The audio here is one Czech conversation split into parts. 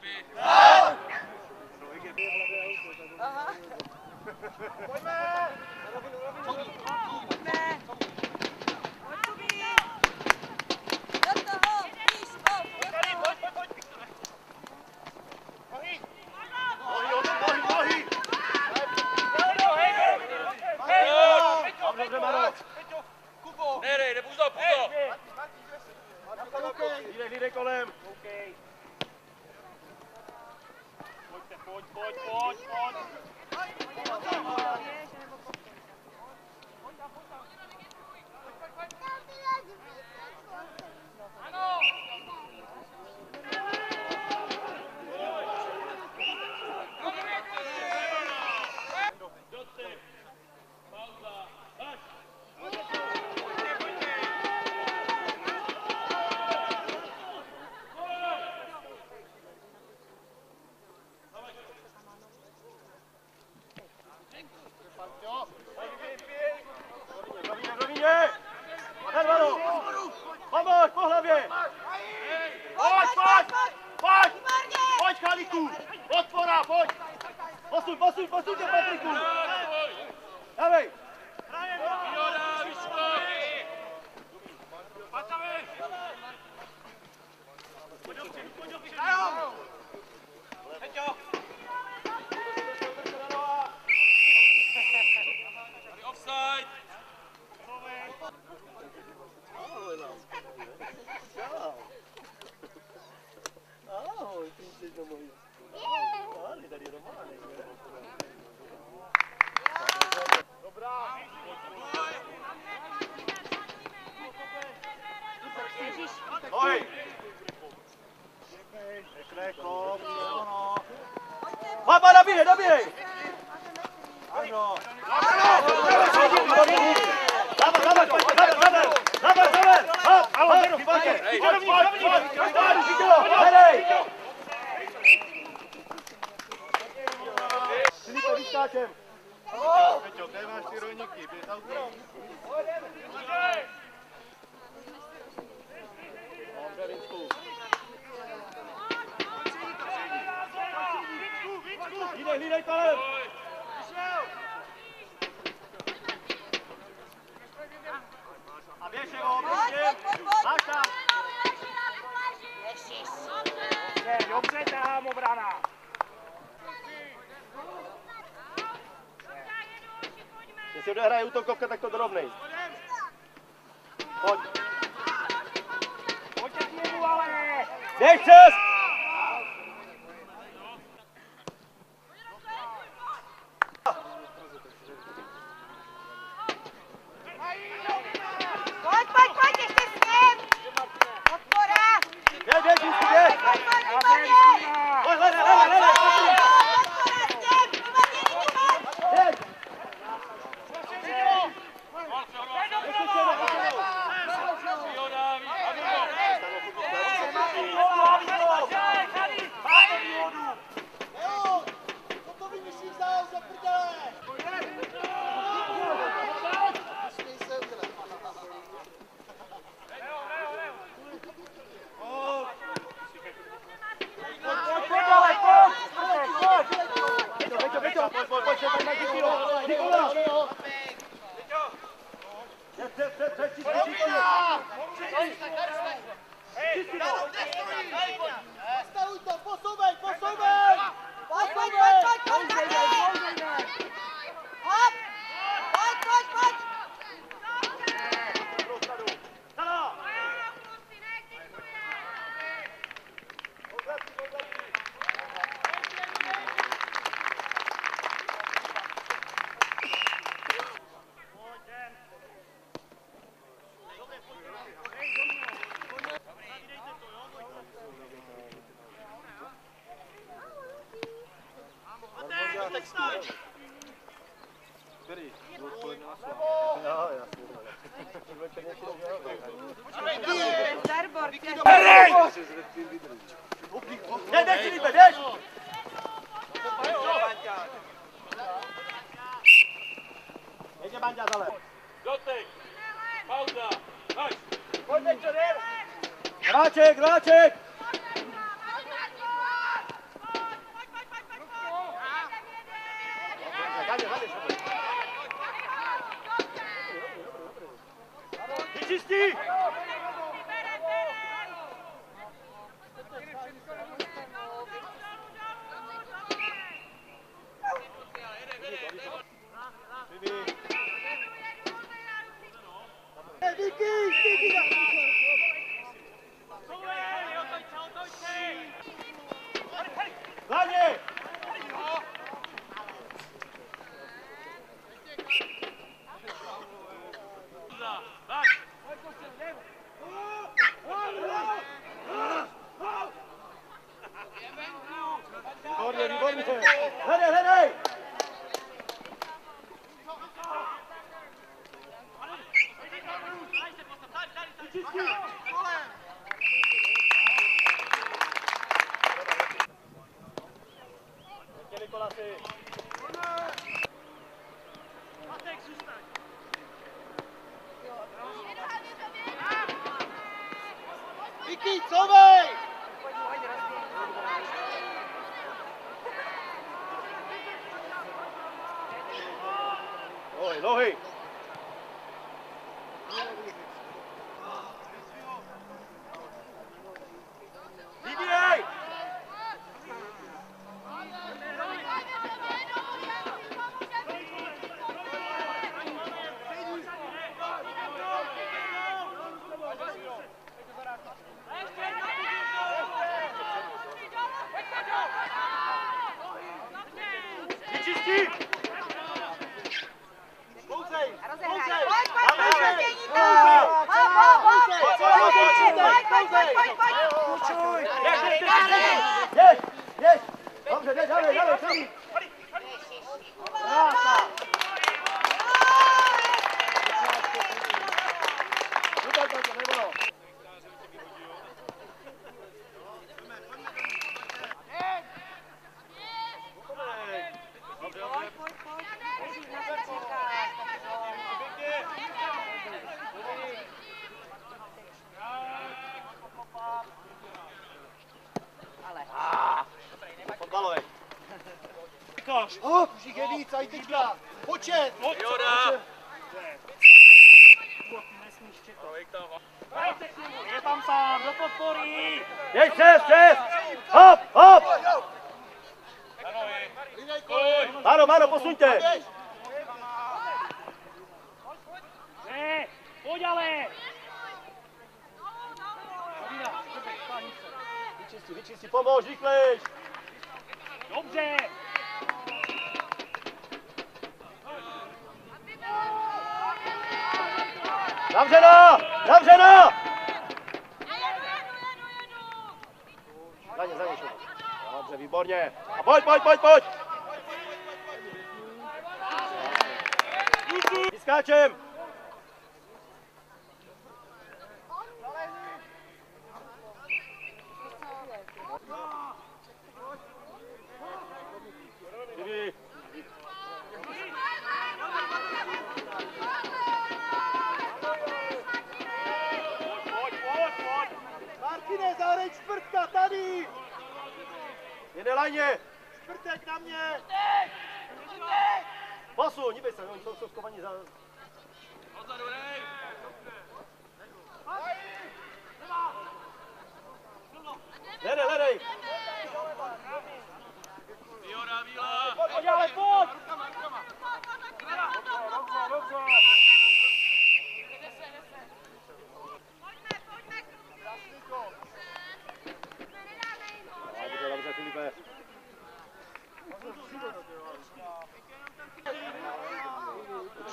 Gabi! Gol! Aha. Pojďme! Pojďme! Nerej, nebuď za puto! Jdej, jdej kolem! Okay. Ano! muy bien. si odehraje útokovka, tak to drobnej. Pojď. Pojď ale! Jdeš přes! Vicky, couvej! Nohy, nohy! Vybírej! Vyčistí! Kouzej! Rozehraj. Kouzej! Pojď, pojď, pojď, hop, hop, hop. Pojď, pojď, pojď, pojď, pojď. Jedeš, jedeš! Dobře, jdeš, dávej, dávej, celý! Krása! Super, to nebylo. Dobře, dobře. Pojď, pojď. Nejdřív na začítáš. Ale. Fotbalový. Hop, už jich je víc, a i teďka. Počet. Výhoda! Je tam sám, do podpory! Jeď přes, přes! Hop, hop! Mano, Mano, posuňte! Ne, pojď ale! Vyčisti, vyčisti, pomož, rychlejš! Dobře! Zavřeno! Zavřeno! Za ně, za ně. Dobře, výborně. A pojď, pojď, pojď, pojď! Vyskáčem! Vivi. Martine, zahraj čtvrtka, tady. Jede laně! Čtvrtek na mě. Posun, dívej se, oni jsou, jsou skovaní za... Odzadu, dej! Hledej, hledej! Výhoda, výhoda! Pojď ale, pojď! Dobře, dobře, Filipe.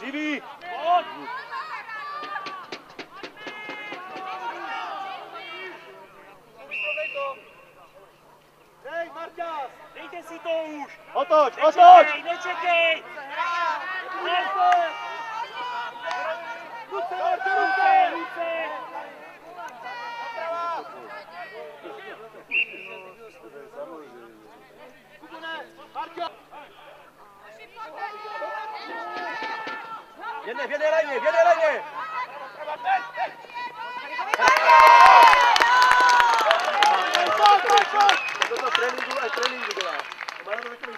Živý! Pojď! Hej, Marťas. Dejte si to už! Otoč, otoč! Nečekej, nečekej! Ruce. Ruce, Marťo, ruce. Ruce! Marťo. Jedne, v jedné laně, v jedné laně! Toto tréninku a tréninku dělá. Má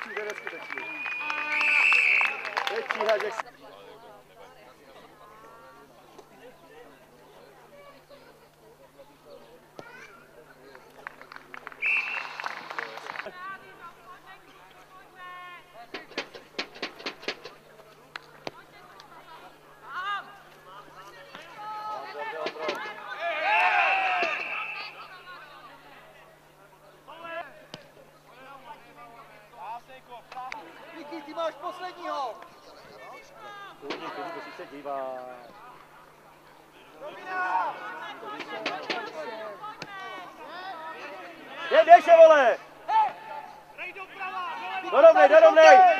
to Kde běže, vole? Dorovnej, dorovnej!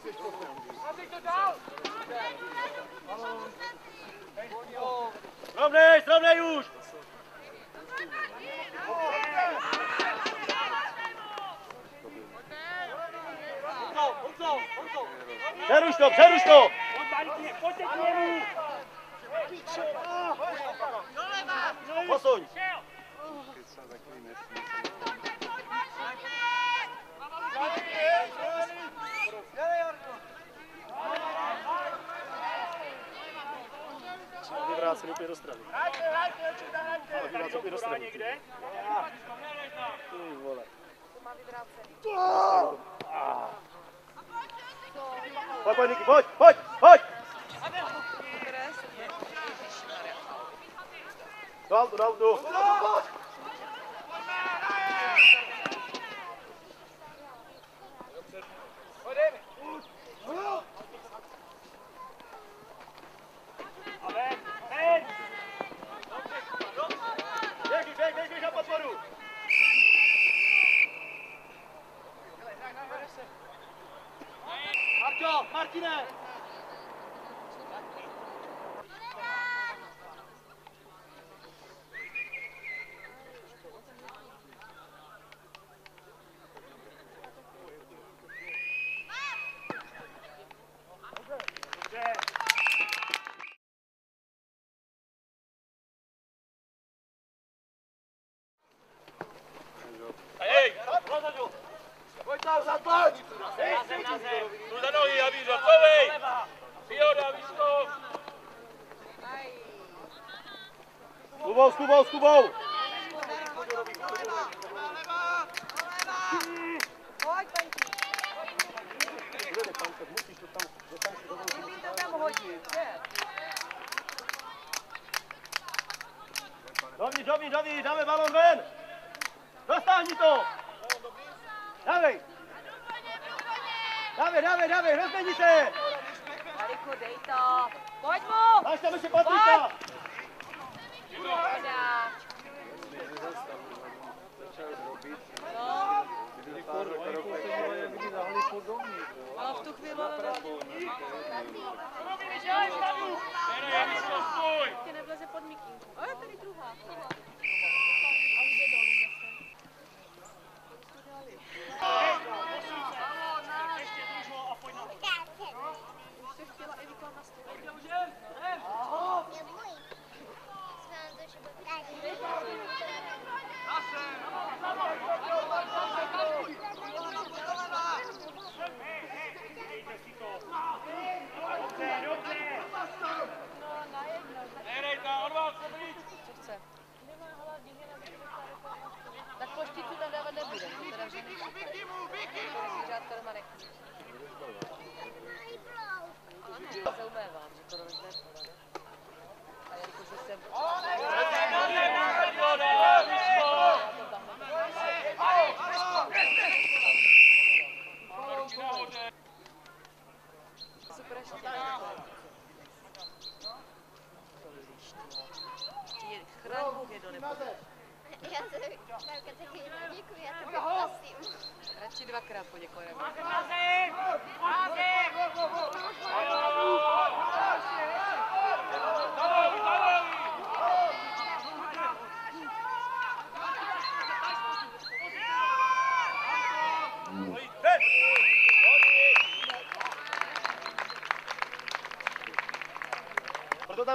ty jsi potom. A teď to dál! Srovnej, srovnej už! Přeruš to, přeruš to! Pojď, pojď, Niky, pojď, pojď, pojď! Do autu, do autu! 兄弟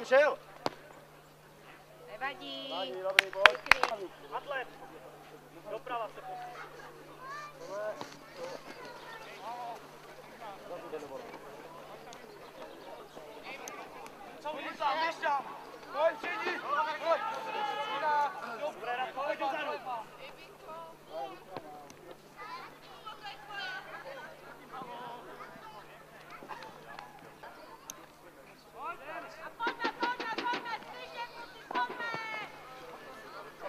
tam šel. Nevadí. Dobrý, dobrý, pojď. Atlet! Doprava se posuň. Dobré, Radko, pojď dozadu.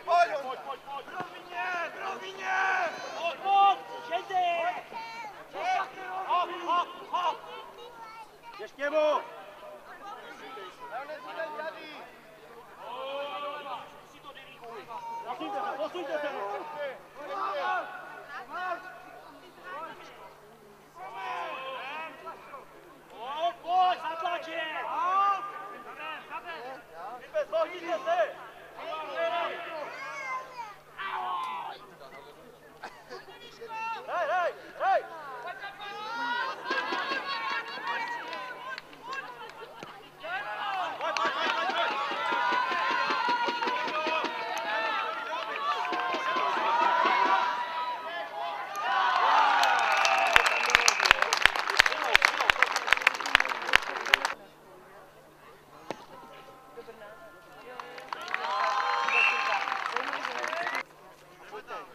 Pojď, Pojď, pojď, pojď. Pojď, pojď, žejte! Hop, hop, hop! Běž k němu. Si to diriguj. Posuňte se, posuňte se. Pojď, pojď, zatlač je! Vypes, zohníte se. Hraj, hraj, hraj. Pojď, pojď, pojď, pojď, pojď.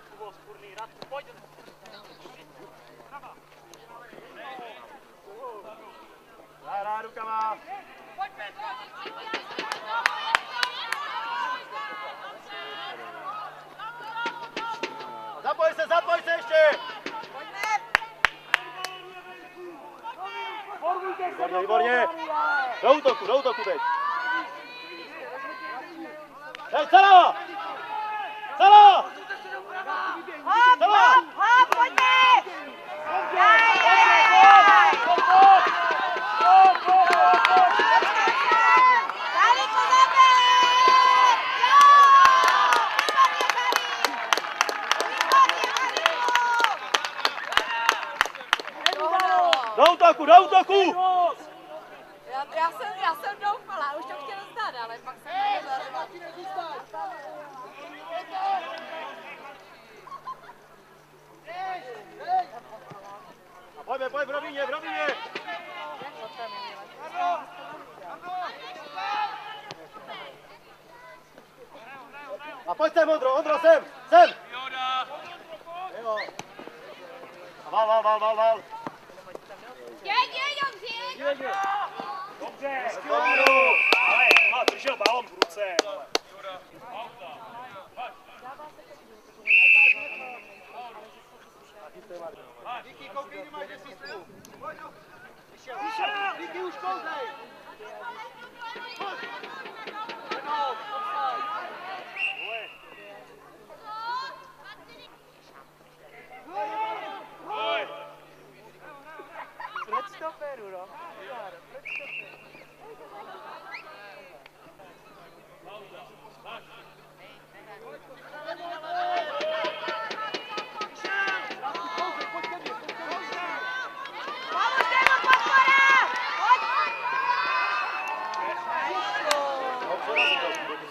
To bylo skurný, Radku, pojď. Hraj, hraj rukama. Zapoj se, zapoj se ještě. Formujte se Výborně, do výborně. Marie. Do útoku, do útoku teď. Hej, celá! Celá! Hop, Celá! hop, hop, pojďme! Jaj, jaj, Pojď, jaj, pojď, jaj. pojď, pojď, pojď, pojď, pojď. Daliku zaber! Jo! Výborně, Daliku! Výborně, Daliku! Do útoku, do útoku! Dost. Já, já, jsem, já jsem doufala, už to chtěl zdát, ale pak jsem nevěděla. A pojďme, pojď v rovině, v rovině! A pojď sem, Ondro, Ondro, sem, sem! Výhoda! Jo. A val, val, val, val, val. Jeď, jeď, dobře, jeď. Dobře, ale má držel balon v ruce. Díky, koukej, nemáš. Pojď, jo. Vyšel, Díky, už kouzej. Pojď! Proč to peru, no? Pomůžte mu, podpora! Pojď! Co to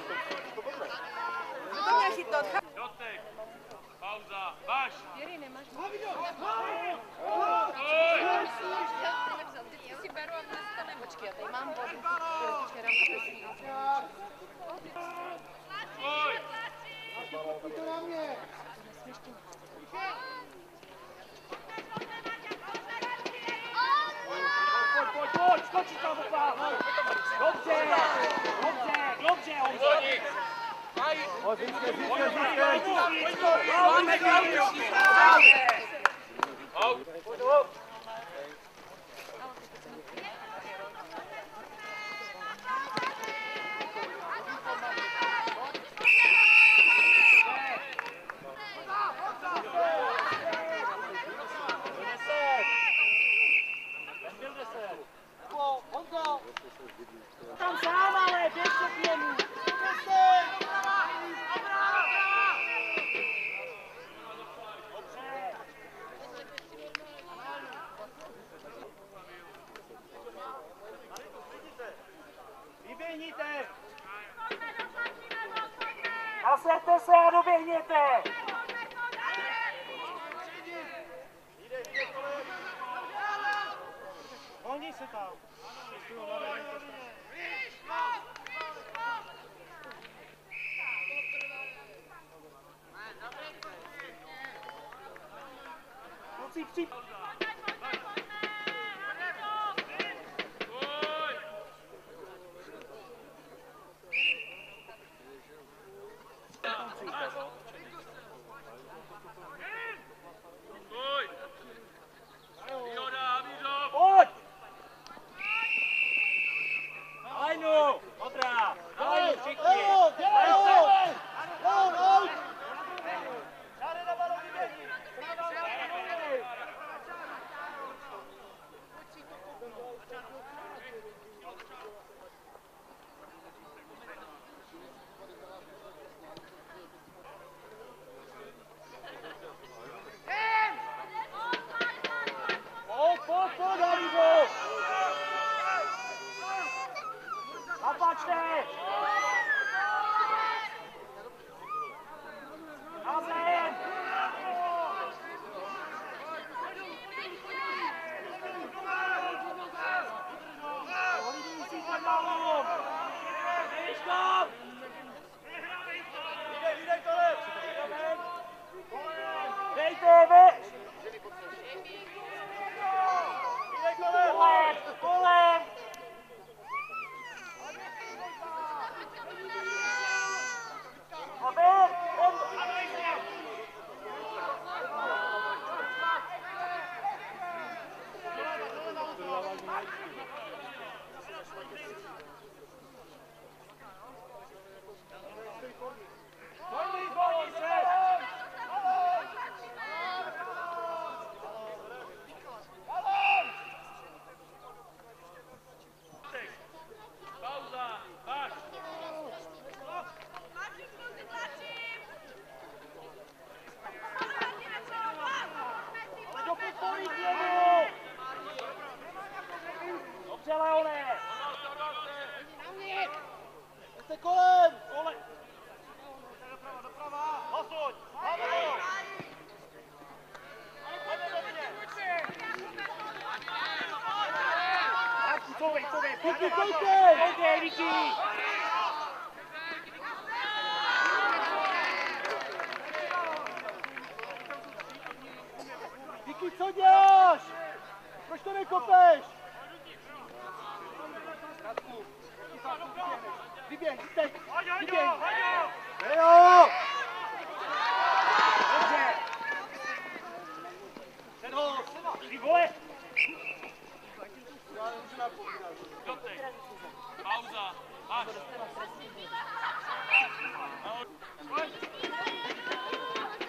Stoj! Výhoda, Havířo! Pojď! Lajnu! Modrá! Na lajnu všichni!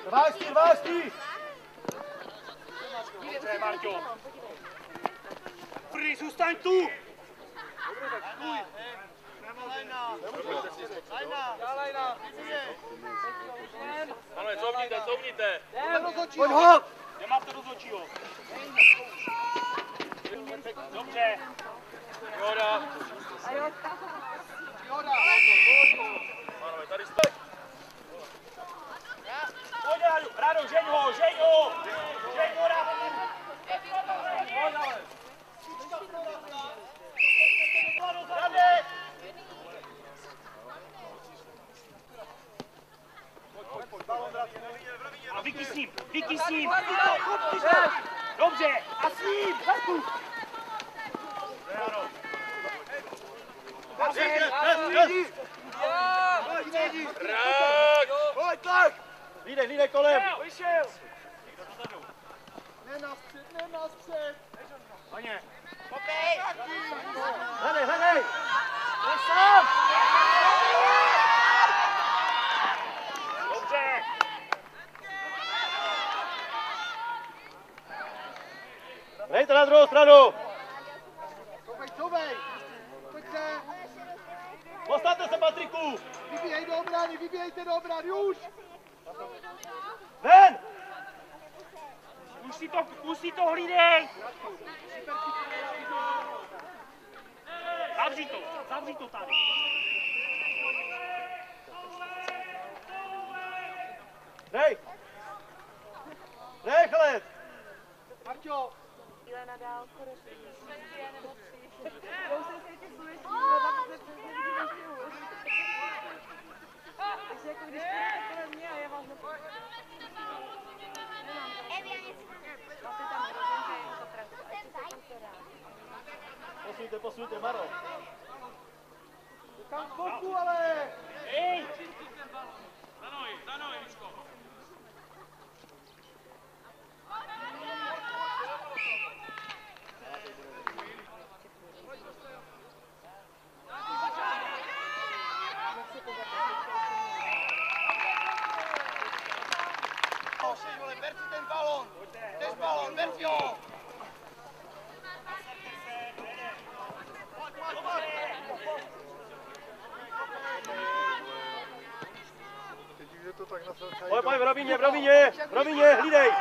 Rváčky, rváčky! Dobře, Marťo! Prý, zůstaň tu! Pane, couvníte, couvníte! Pojď hop! Nemáte rozhodčího. Dobře. Výhoda! Pánové, tady stoj! Pojď, ho, žeň ho! Žeň ho, Radu! Pojď, ale. A Vicky s ním, Vicky s ním! Dobře, a s ním, Zazku! Rak! Pojď, na druhou stranu! Koupej, couvej! Pojď se! Postavte se, Patriku! Vybíhej do obrany, vybíhejte do obrany, už! Ven! už si to, už si to hlídej! Zavři to, zavři to tady. Dej! Rychle! Marťo, Ilena dál, skoro jako když půjdete kolem mě a já vás nepůjdu. Nemám to. Evi, já něco Máte tam rozinky, jen to pravdu. Ať se to tam dá. Posuňte, posuňte, Maro. kam k boku, ale! Ej! Za nohy, za nohy, Miško. Ber si ten balón! Jdeš balón, ber si ho! Teď už je to tak na celé Pojď, pojď, v rovině, v rovině, v rovině, hlídej!